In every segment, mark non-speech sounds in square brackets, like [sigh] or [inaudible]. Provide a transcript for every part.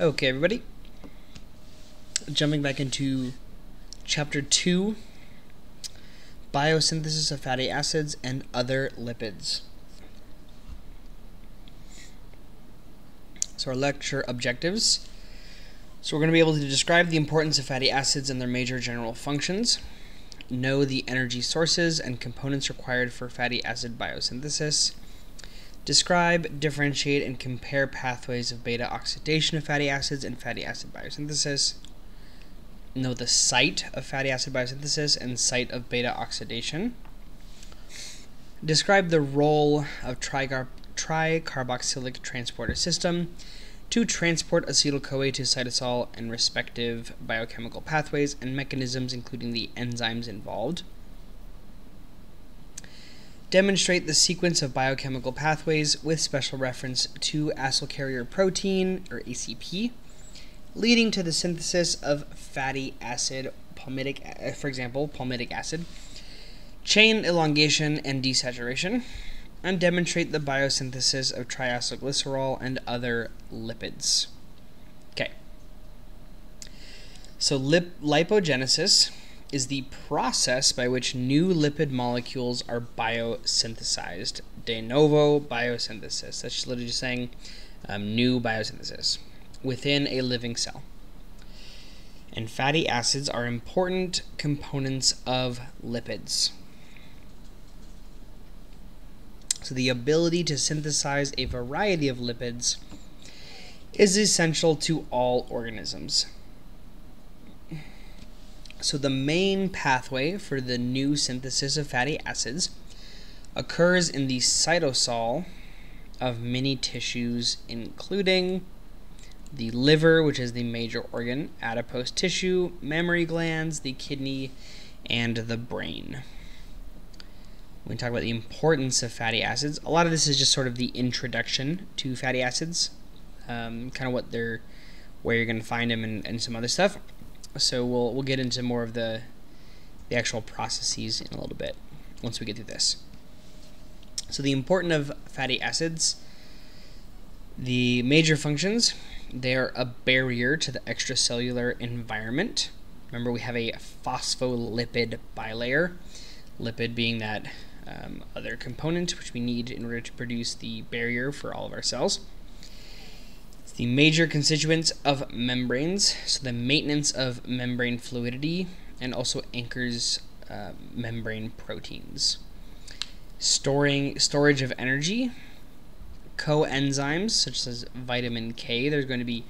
Okay, everybody. Jumping back into chapter 2 Biosynthesis of Fatty Acids and Other Lipids. So, our lecture objectives. So, we're going to be able to describe the importance of fatty acids and their major general functions, know the energy sources and components required for fatty acid biosynthesis Describe, differentiate, and compare pathways of beta oxidation of fatty acids and fatty acid biosynthesis. Know the site of fatty acid biosynthesis and site of beta oxidation. Describe the role of tricar- tricarboxylic transporter system to transport acetyl CoA to cytosol and respective biochemical pathways and mechanisms, including the enzymes involved demonstrate the sequence of biochemical pathways with special reference to acyl carrier protein, or ACP, leading to the synthesis of fatty acid, palmitic, uh, for example, palmitic acid, chain elongation and desaturation, and demonstrate the biosynthesis of triacylglycerol and other lipids. Okay. So lip- lipogenesis is the process by which new lipid molecules are biosynthesized. De novo biosynthesis. That's just literally just saying um, new biosynthesis within a living cell. And fatty acids are important components of lipids. So, the ability to synthesize a variety of lipids is essential to all organisms. So, the main pathway for the new synthesis of fatty acids occurs in the cytosol of many tissues, including the liver, which is the major organ, adipose tissue, mammary glands, the kidney, and the brain. When we talk about the importance of fatty acids, a lot of this is just sort of the introduction to fatty acids, um, kind of what they're, where you're going to find them, and, and some other stuff. So we'll we'll get into more of the the actual processes in a little bit once we get through this. So the importance of fatty acids, the major functions, they are a barrier to the extracellular environment. Remember, we have a phospholipid bilayer, lipid being that um, other component which we need in order to produce the barrier for all of our cells the major constituents of membranes, so the maintenance of membrane fluidity, and also anchors uh, membrane proteins. Storing storage of energy, coenzymes such as vitamin K. There's going to be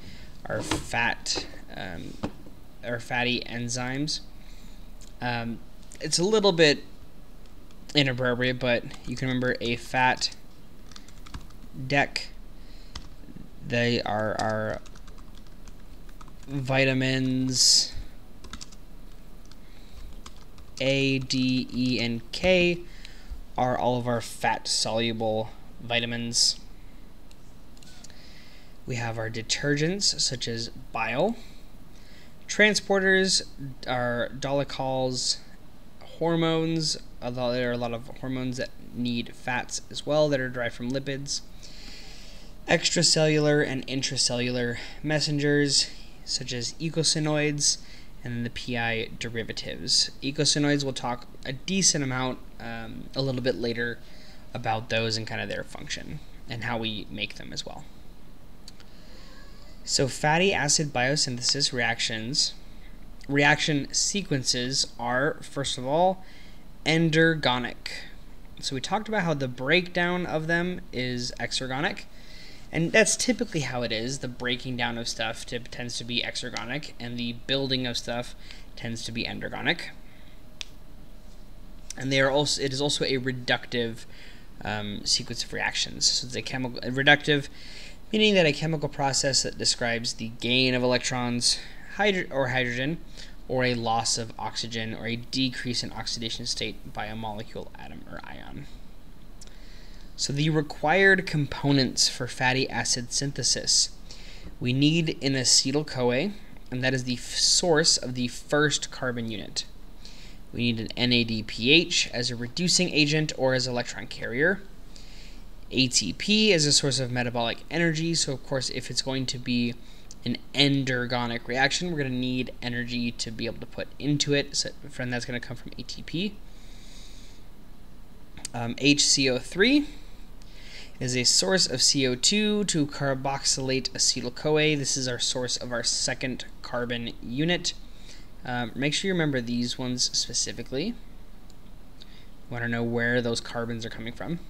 our fat, um, our fatty enzymes. Um, it's a little bit inappropriate, but you can remember a fat deck they are our vitamins A, D, E, and K are all of our fat soluble vitamins. We have our detergents such as bile. Transporters are dolichols, hormones, although there are a lot of hormones that need fats as well that are derived from lipids extracellular and intracellular messengers, such as eicosanoids and the PI derivatives. Eicosanoids, we'll talk a decent amount um, a little bit later about those and kind of their function and how we make them as well. So, fatty acid biosynthesis reactions, reaction sequences are, first of all, endergonic. So, we talked about how the breakdown of them is exergonic and that's typically how it is. The breaking down of stuff tends to be exergonic, and the building of stuff tends to be endergonic. And they are also it is also a reductive um, sequence of reactions. So a chemical reductive, meaning that a chemical process that describes the gain of electrons, hydro- or hydrogen, or a loss of oxygen, or a decrease in oxidation state by a molecule, atom, or ion. So, the required components for fatty acid synthesis we need an acetyl CoA, and that is the source of the first carbon unit. We need an NADPH as a reducing agent or as electron carrier. ATP as a source of metabolic energy, so of course, if it's going to be an endergonic reaction. We're going to need energy to be able to put into it. So, friend, that's going to come from ATP. Um, HCO3 is a source of CO2 to carboxylate acetyl-CoA. This is our source of our second carbon unit. Um, make sure you remember these ones specifically. Want to know where those carbons are coming from.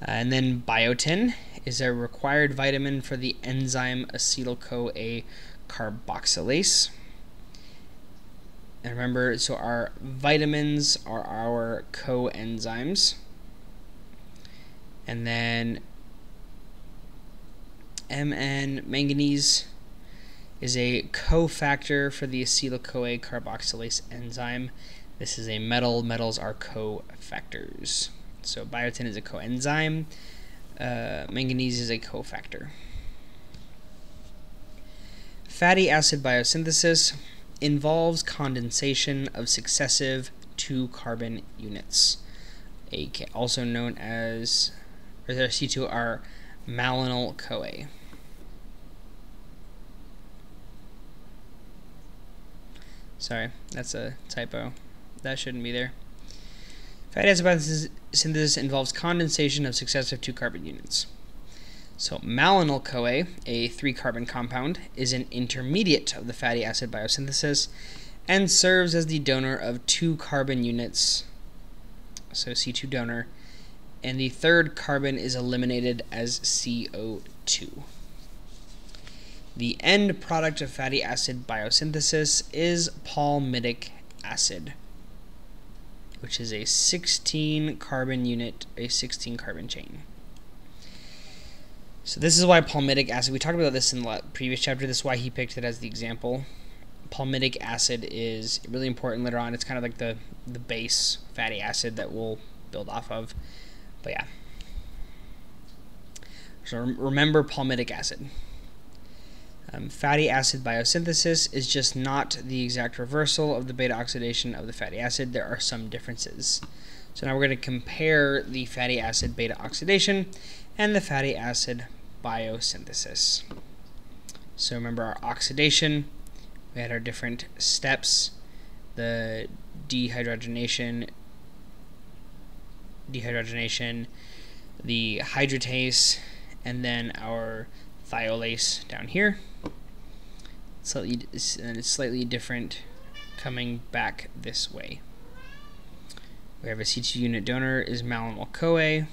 Uh, and then biotin is a required vitamin for the enzyme acetyl-CoA carboxylase. And remember, so our vitamins are our coenzymes. And then Mn manganese is a cofactor for the acetyl-CoA carboxylase enzyme. This is a metal. Metals are cofactors. So biotin is a coenzyme. Uh, manganese is a cofactor. Fatty acid biosynthesis involves condensation of successive two carbon units, also known as or C2 are malonyl CoA. Sorry, that's a typo. That shouldn't be there. Fatty acid biosynthesis involves condensation of successive two carbon units. So, malonyl CoA, a three carbon compound, is an intermediate of the fatty acid biosynthesis and serves as the donor of two carbon units, so C2 donor, and the third carbon is eliminated as CO2. The end product of fatty acid biosynthesis is palmitic acid, which is a 16 carbon unit, a 16 carbon chain. So this is why palmitic acid, we talked about this in the previous chapter, this is why he picked it as the example. Palmitic acid is really important later on. It's kind of like the, the base fatty acid that we'll build off of. But yeah. So remember palmitic acid. Um, fatty acid biosynthesis is just not the exact reversal of the beta oxidation of the fatty acid. There are some differences. So now we're going to compare the fatty acid beta oxidation and the fatty acid biosynthesis. So remember our oxidation, we had our different steps, the dehydrogenation, dehydrogenation, the hydratase, and then our thiolase down here. Slightly, and it's slightly different coming back this way. We have a C2 unit donor is malonyl CoA.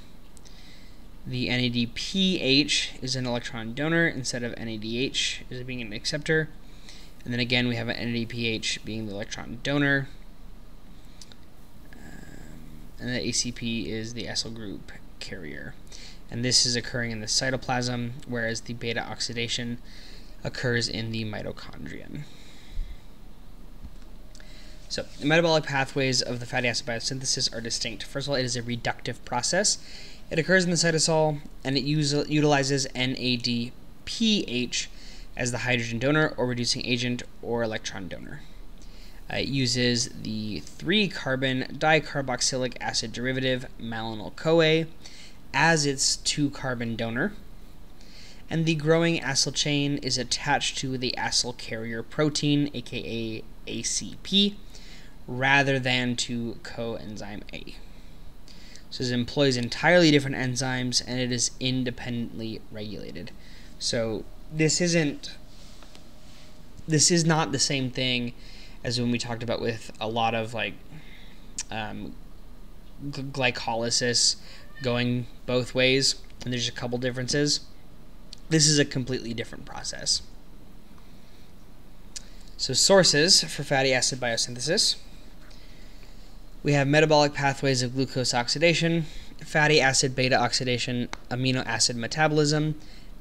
The NADPH is an electron donor instead of NADH is being an acceptor. And then again, we have an NADPH being the electron donor and the ACP is the acyl group carrier. And this is occurring in the cytoplasm, whereas the beta oxidation occurs in the mitochondrion. So, the metabolic pathways of the fatty acid biosynthesis are distinct. First of all, it is a reductive process. It occurs in the cytosol and it use, utilizes NADPH as the hydrogen donor or reducing agent or electron donor. Uh, it uses the 3 carbon dicarboxylic acid derivative malonyl CoA as its 2 carbon donor. And the growing acyl chain is attached to the acyl carrier protein, aka ACP, rather than to coenzyme A. So it employs entirely different enzymes and it is independently regulated. So this isn't this is not the same thing as when we talked about with a lot of like um, glycolysis going both ways, and there's a couple differences. This is a completely different process. So, sources for fatty acid biosynthesis we have metabolic pathways of glucose oxidation, fatty acid beta oxidation, amino acid metabolism,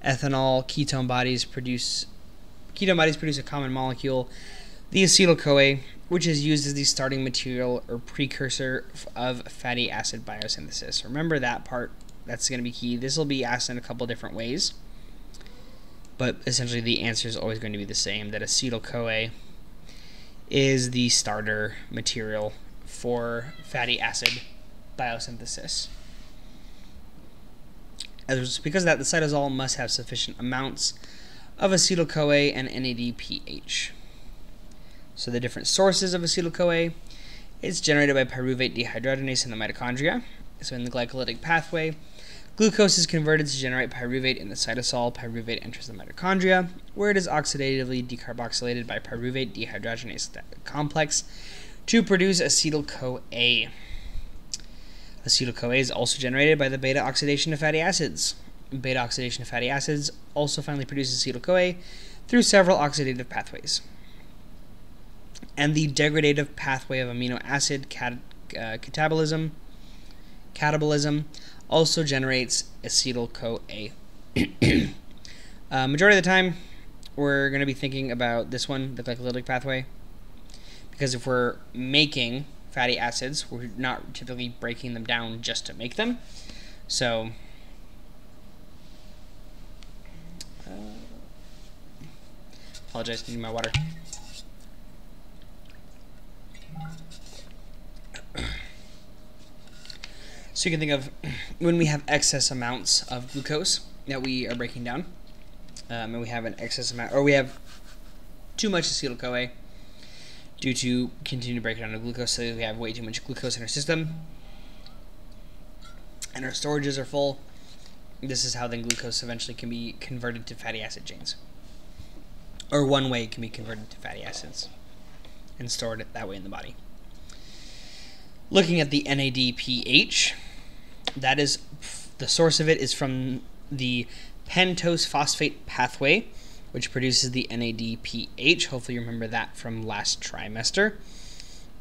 ethanol, ketone bodies produce ketone bodies produce a common molecule the acetyl CoA, which is used as the starting material or precursor of fatty acid biosynthesis. Remember that part, that's going to be key. This will be asked in a couple different ways, but essentially the answer is always going to be the same that acetyl CoA is the starter material for fatty acid biosynthesis. As because of that, the cytosol must have sufficient amounts of acetyl-CoA and NADPH. So the different sources of acetyl-CoA is generated by pyruvate dehydrogenase in the mitochondria. So in the glycolytic pathway, glucose is converted to generate pyruvate in the cytosol. Pyruvate enters the mitochondria, where it is oxidatively decarboxylated by pyruvate dehydrogenase complex to produce acetyl-CoA. Acetyl-CoA is also generated by the beta oxidation of fatty acids. Beta oxidation of fatty acids also finally produces acetyl-CoA through several oxidative pathways. And the degradative pathway of amino acid cat- uh, catabolism, catabolism also generates acetyl-CoA. [coughs] uh, majority of the time, we're going to be thinking about this one, the glycolytic pathway, because if we're making fatty acids, we're not typically breaking them down just to make them. So, uh, apologize, need my water. So you can think of when we have excess amounts of glucose that we are breaking down, um, and we have an excess amount, or we have too much acetyl CoA due to continue to break down the glucose, so we have way too much glucose in our system, and our storages are full. This is how then glucose eventually can be converted to fatty acid chains, or one way it can be converted to fatty acids and stored it that way in the body. Looking at the NADPH, that is the source of it is from the pentose phosphate pathway, which produces the NADPH. Hopefully, you remember that from last trimester.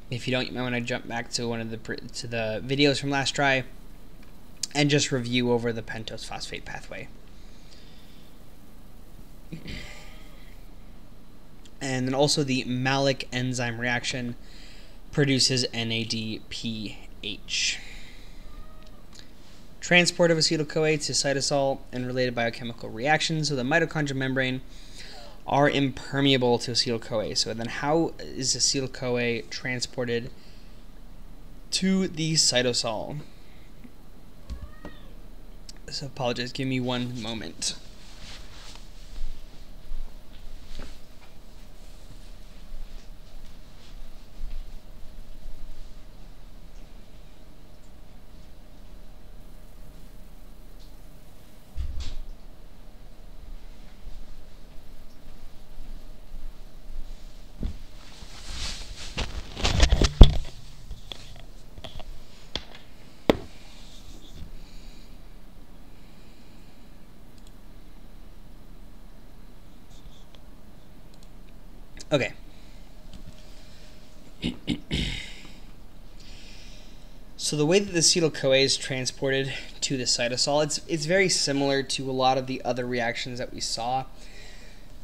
If you don't, you might want to jump back to one of the to the videos from last try and just review over the pentose phosphate pathway. And then also the malic enzyme reaction produces NADPH. Transport of acetyl-CoA to cytosol and related biochemical reactions of the mitochondrial membrane are impermeable to acetyl-CoA. So then how is acetyl-CoA transported to the cytosol? So apologize, give me one moment. Okay. so the way that the acetyl-CoA is transported to the cytosol, it's it's very similar to a lot of the other reactions that we saw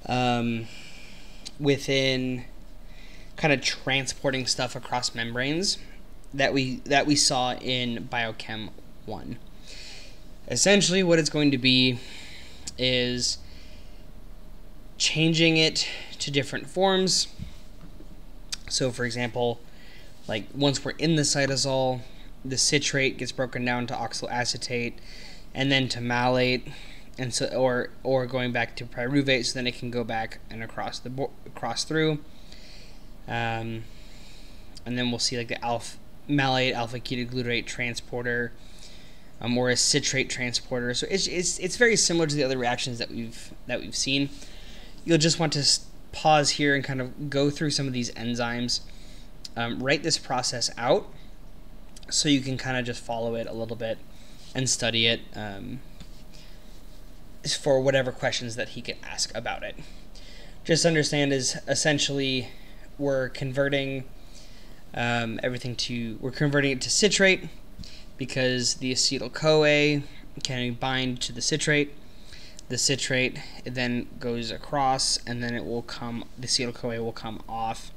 um, within kind of transporting stuff across membranes that we that we saw in Biochem 1. Essentially what it's going to be is changing it to different forms. So, for example, like once we're in the cytosol, the citrate gets broken down to oxaloacetate and then to malate and so or or going back to pyruvate so then it can go back and across the across through. Um, and then we'll see like the alpha malate alpha ketoglutarate transporter um, or a citrate transporter. So it's, it's it's very similar to the other reactions that we've that we've seen. You'll just want to pause here and kind of go through some of these enzymes, um, write this process out so you can kind of just follow it a little bit and study it um, for whatever questions that he can ask about it. Just understand is essentially we're converting um, everything to we're converting it to citrate because the acetyl CoA can bind to the citrate the citrate it then goes across and then it will come the acetyl CoA will come off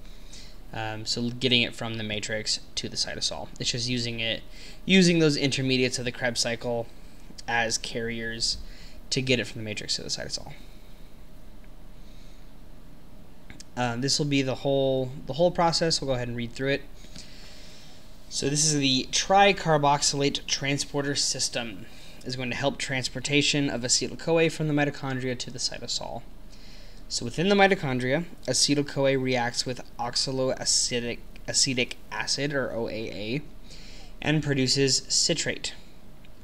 um, so getting it from the matrix to the cytosol. It's just using it using those intermediates of the Krebs cycle as carriers to get it from the matrix to the cytosol. Uh, this will be the whole the whole process. We'll go ahead and read through it. So this is the tricarboxylate transporter system is going to help transportation of acetyl-CoA from the mitochondria to the cytosol. So within the mitochondria, acetyl CoA reacts with oxaloacetic acetic acid or OAA and produces citrate.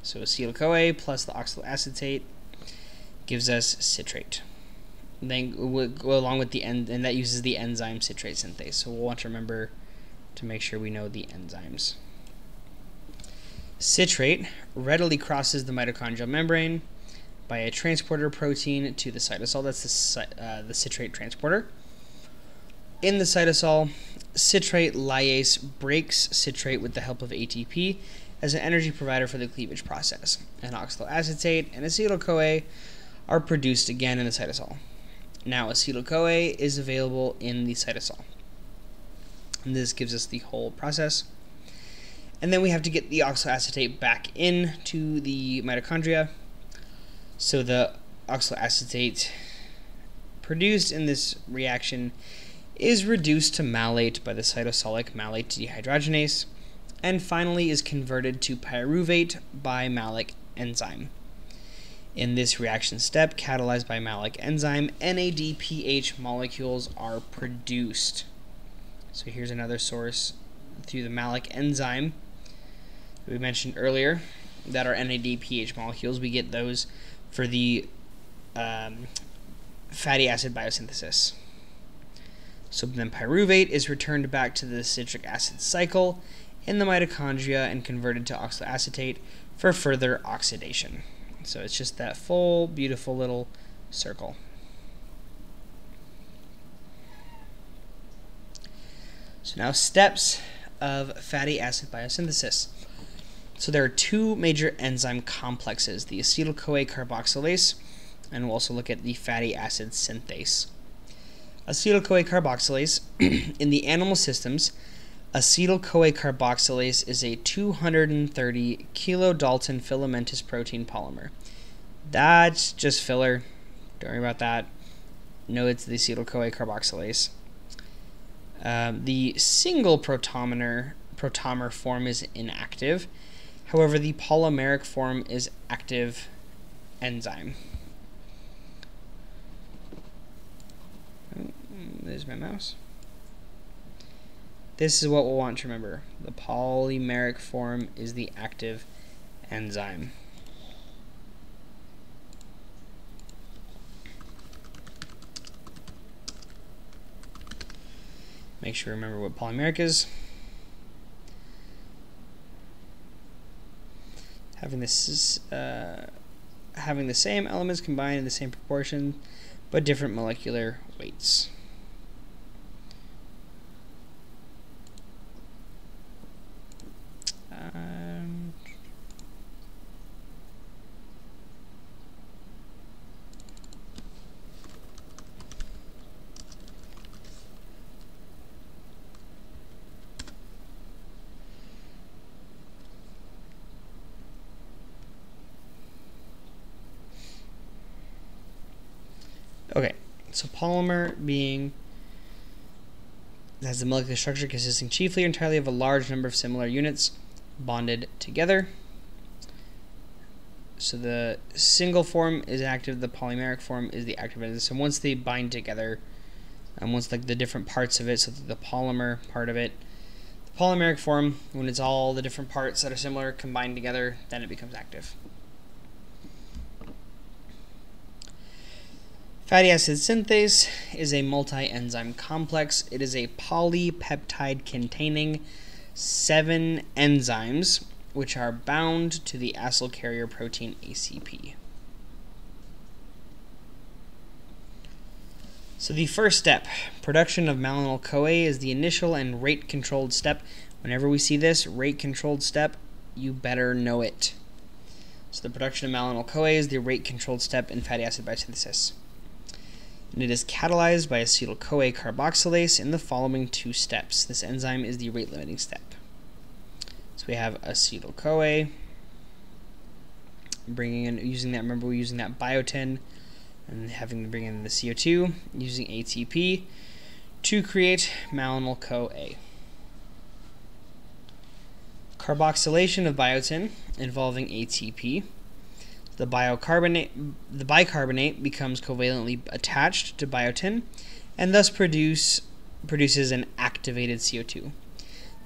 So acetyl CoA plus the oxaloacetate gives us citrate. Then we'll go along with the end, and that uses the enzyme citrate synthase. So we'll want to remember to make sure we know the enzymes. Citrate readily crosses the mitochondrial membrane by a transporter protein to the cytosol. That's the, uh, the citrate transporter. In the cytosol, citrate lyase breaks citrate with the help of ATP as an energy provider for the cleavage process. And oxaloacetate and acetyl CoA are produced again in the cytosol. Now, acetyl CoA is available in the cytosol. And this gives us the whole process. And then we have to get the oxaloacetate back into the mitochondria. So the oxaloacetate produced in this reaction is reduced to malate by the cytosolic malate dehydrogenase, and finally is converted to pyruvate by malic enzyme. In this reaction step, catalyzed by malic enzyme, NADPH molecules are produced. So here's another source through the malic enzyme we mentioned earlier that are NADPH molecules. We get those for the um, fatty acid biosynthesis. So then pyruvate is returned back to the citric acid cycle in the mitochondria and converted to oxaloacetate for further oxidation. So it's just that full, beautiful little circle. So now steps of fatty acid biosynthesis. So there are two major enzyme complexes, the acetyl-CoA carboxylase, and we'll also look at the fatty acid synthase. Acetyl-CoA carboxylase, [clears throat] in the animal systems, acetyl-CoA carboxylase is a 230 kilodalton filamentous protein polymer. That's just filler. Don't worry about that. No, it's the acetyl-CoA carboxylase. Um, the single protomer, protomer form is inactive. However, the polymeric form is active enzyme. Mm, there's my mouse. This is what we'll want to remember. The polymeric form is the active enzyme. Make sure you remember what polymeric is. Having this uh, having the same elements combined in the same proportion, but different molecular weights. Um, Okay, so polymer being has a molecular structure consisting chiefly or entirely of a large number of similar units bonded together. So the single form is active, the polymeric form is the active enzyme. So once they bind together, and um, once like the different parts of it, so the polymer part of it, the polymeric form, when it's all the different parts that are similar combined together, then it becomes active. Fatty acid synthase is a multi-enzyme complex. It is a polypeptide containing seven enzymes which are bound to the acyl carrier protein ACP. So the first step, production of malonyl CoA is the initial and rate controlled step. Whenever we see this rate controlled step, you better know it. So the production of malonyl CoA is the rate controlled step in fatty acid biosynthesis and it is catalyzed by acetyl-CoA carboxylase in the following two steps. This enzyme is the rate-limiting step. So we have acetyl-CoA, bringing in, using that, remember we're using that biotin, and having to bring in the CO2, using ATP to create malonyl CoA. Carboxylation of biotin involving ATP The bicarbonate, the bicarbonate becomes covalently attached to biotin, and thus produce produces an activated CO2.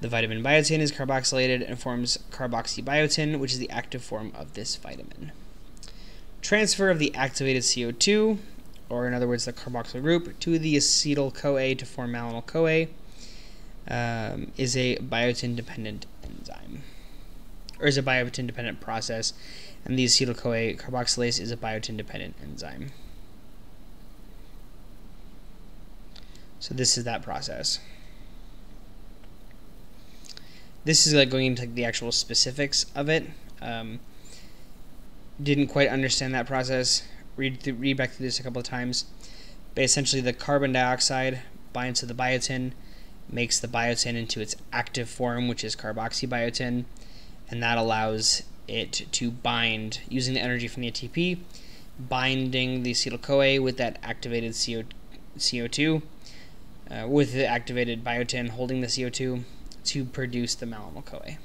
The vitamin biotin is carboxylated and forms carboxybiotin, which is the active form of this vitamin. Transfer of the activated CO2, or in other words, the carboxyl group, to the acetyl CoA to form malonyl CoA um, is a biotin dependent enzyme, or is a biotin dependent process, and the acetyl CoA carboxylase is a biotin dependent enzyme. So this is that process. This is like going into the actual specifics of it. Um, didn't quite understand that process. Read through, read back through this a couple of times. But essentially, the carbon dioxide binds to the biotin, makes the biotin into its active form, which is carboxybiotin, and that allows it to bind using the energy from the ATP, binding the acetyl CoA with that activated CO, CO2 uh, with the activated biotin holding the CO2 to produce the malonyl CoA.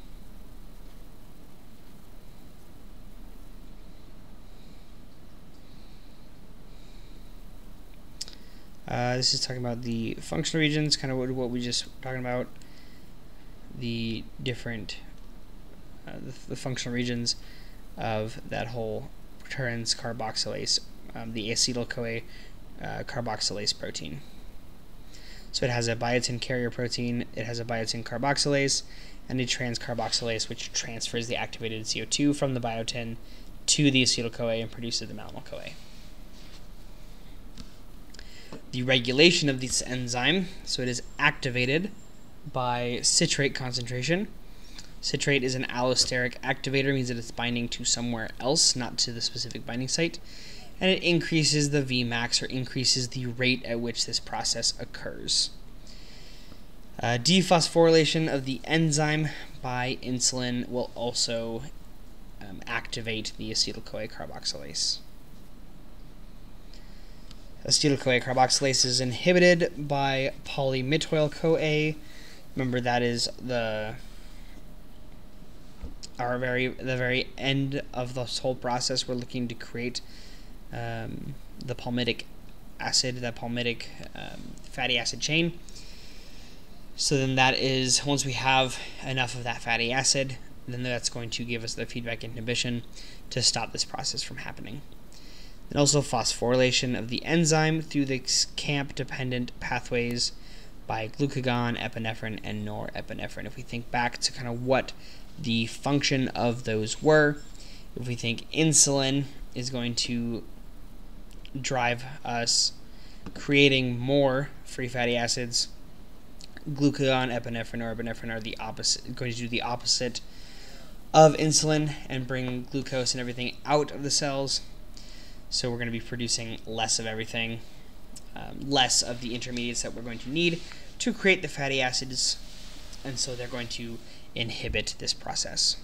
Uh, this is talking about the functional regions, kind of what, what we just talking about, the different, uh, the, the, functional regions of that whole trans carboxylase, um, the acetyl CoA uh, carboxylase protein. So it has a biotin carrier protein, it has a biotin carboxylase, and a trans carboxylase, which transfers the activated CO2 from the biotin to the acetyl CoA and produces the malonyl CoA. The regulation of this enzyme, so it is activated by citrate concentration. Citrate is an allosteric activator, means that it's binding to somewhere else, not to the specific binding site and it increases the Vmax or increases the rate at which this process occurs. Uh, dephosphorylation of the enzyme by insulin will also um, activate the acetyl CoA carboxylase. Acetyl CoA carboxylase is inhibited by palmitoyl CoA. Remember that is the our very the very end of this whole process. We're looking to create um, the palmitic acid, that palmitic um, fatty acid chain. So then that is, once we have enough of that fatty acid, then that's going to give us the feedback inhibition to stop this process from happening. And also phosphorylation of the enzyme through the CAMP dependent pathways by glucagon, epinephrine, and norepinephrine. If we think back to kind of what the function of those were, if we think insulin is going to drive us creating more free fatty acids. Glucagon, epinephrine, or epinephrine are the opposite, going to do the opposite of insulin and bring glucose and everything out of the cells. So we're going to be producing less of everything, um, less of the intermediates that we're going to need to create the fatty acids, and so they're going to inhibit this process.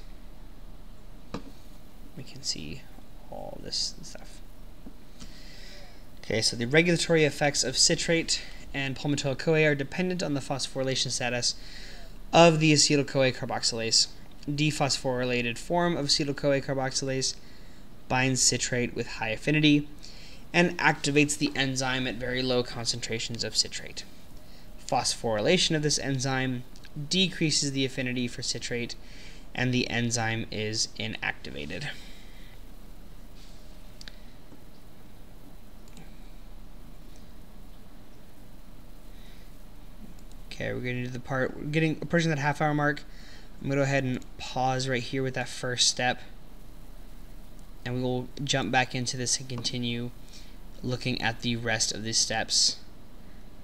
We can see all this stuff. Okay, so the regulatory effects of citrate and palmitoyl CoA are dependent on the phosphorylation status of the acetyl CoA carboxylase. Dephosphorylated form of acetyl CoA carboxylase binds citrate with high affinity and activates the enzyme at very low concentrations of citrate. Phosphorylation of this enzyme decreases the affinity for citrate and the enzyme is inactivated. Okay, we're getting to the part, we're getting approaching that half hour mark. I'm going to go ahead and pause right here with that first step. And we will jump back into this and continue looking at the rest of the steps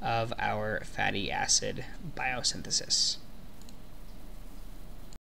of our fatty acid biosynthesis.